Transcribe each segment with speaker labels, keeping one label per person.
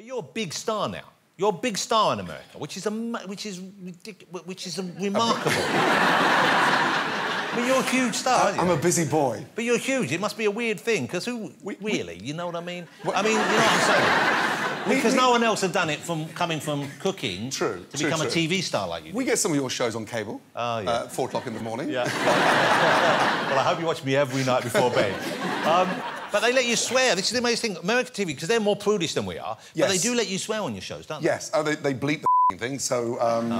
Speaker 1: But you're a big star now. You're a big star in America, which is a which is ridiculous, which is a remarkable. but you're a huge star. aren't you?
Speaker 2: I'm a busy boy.
Speaker 1: But you're huge. It must be a weird thing, because who
Speaker 2: We-
Speaker 1: really? You know what I mean? I mean, you know what I'm saying? Because no one else had done it from coming from cooking
Speaker 2: True,
Speaker 1: to
Speaker 2: true,
Speaker 1: become a. TV star like you.
Speaker 2: We get some of your shows on cable.
Speaker 1: Oh, yeah.
Speaker 2: Uh, four o'clock in the morning.
Speaker 1: Yeah. well, I hope you watch me every night before bed. Um, but they let you swear. This is the amazing thing. American TV, because they're more prudish than we are, but they do let you swear on your shows, don't they?
Speaker 2: Yes. Oh, they, they bleep the thing, so um,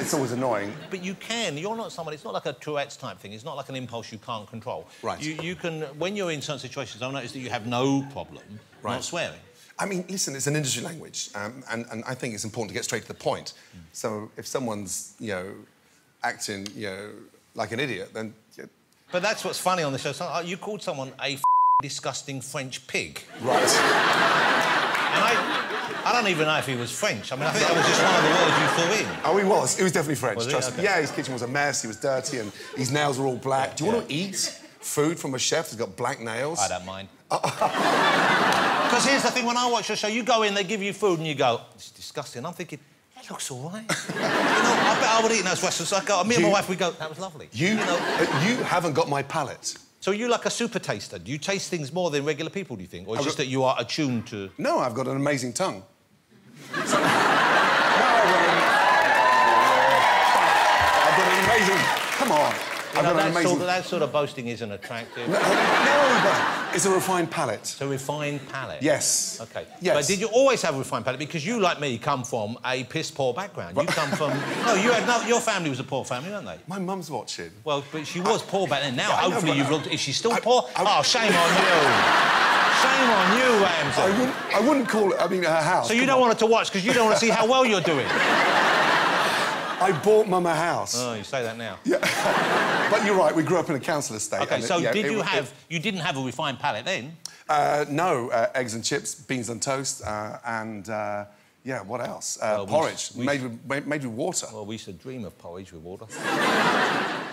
Speaker 2: it's always annoying.
Speaker 1: But you can. You're not someone. It's not like a Tourette's type thing. It's not like an impulse you can't control.
Speaker 2: Right.
Speaker 1: You, you can. When you're in certain situations, I've noticed that you have no problem
Speaker 2: Right.
Speaker 1: not swearing.
Speaker 2: I mean, listen, it's an industry language, um, and, and I think it's important to get straight to the point. So if someone's, you know, acting, you know, like an idiot, then yeah,
Speaker 1: But that's what's funny on the show. So, uh, you called someone a disgusting French pig,
Speaker 2: right.
Speaker 1: and I, I don't even know if he was French. I mean, I think that was just one of the words you threw in.
Speaker 2: oh, he was. He was definitely French.
Speaker 1: Was
Speaker 2: trust me.
Speaker 1: Okay.
Speaker 2: Yeah, his kitchen was a mess. He was dirty, and his nails were all black. Do you want to eat food from a chef who's got black nails?
Speaker 1: I don't mind. Because here's the thing: when I watch your show, you go in, they give you food, and you go, "It's disgusting." I'm thinking. That looks all right. you know, I bet I would eat those restaurants. So I go, me and my wife, we go, that was lovely.
Speaker 2: You,
Speaker 1: know,
Speaker 2: uh, you haven't got my palate.
Speaker 1: So are you're like a super taster. Do you taste things more than regular people, do you think? Or it's just
Speaker 2: got-
Speaker 1: that you are attuned to...
Speaker 2: No, I've got an amazing tongue. No, I've got an- I've got an amazing. Come on. I've
Speaker 1: know,
Speaker 2: got
Speaker 1: that,
Speaker 2: amazing.
Speaker 1: sort of, that sort of boasting isn't attractive.
Speaker 2: No, no, but it's a refined palate.
Speaker 1: It's a refined palate.
Speaker 2: Yes.
Speaker 1: OK.
Speaker 2: Yes.
Speaker 1: But did you always have a refined palate? Because you, like me, come from a piss-poor background. You come from... no, you had no... Your family was a poor family, weren't they?
Speaker 2: My mum's watching.
Speaker 1: Well, but she was poor back then. Now,
Speaker 2: Yeah, I know,
Speaker 1: hopefully, you've
Speaker 2: I-
Speaker 1: looked... Is she still
Speaker 2: I-
Speaker 1: poor?
Speaker 2: I-
Speaker 1: oh, shame on you. shame on you, Ramsay.
Speaker 2: I wouldn't, I wouldn't call it. I mean, her house.
Speaker 1: So you
Speaker 2: come
Speaker 1: don't
Speaker 2: on.
Speaker 1: want her to watch because you don't want to see how well you're doing.
Speaker 2: I bought mum a house.
Speaker 1: Oh, you say that now. Yeah.
Speaker 2: But you're right. We grew up in a council estate.
Speaker 1: OK,
Speaker 2: and it-
Speaker 1: so
Speaker 2: yeah,
Speaker 1: did you
Speaker 2: it-
Speaker 1: have... You didn't have a refined palate then?
Speaker 2: Uh, no, uh, eggs and chips, beans and toast, uh, and uh, yeah, what else? Uh,
Speaker 1: Well,
Speaker 2: porridge
Speaker 1: we-
Speaker 2: made with made with water.
Speaker 1: Well, we used to dream of porridge with water.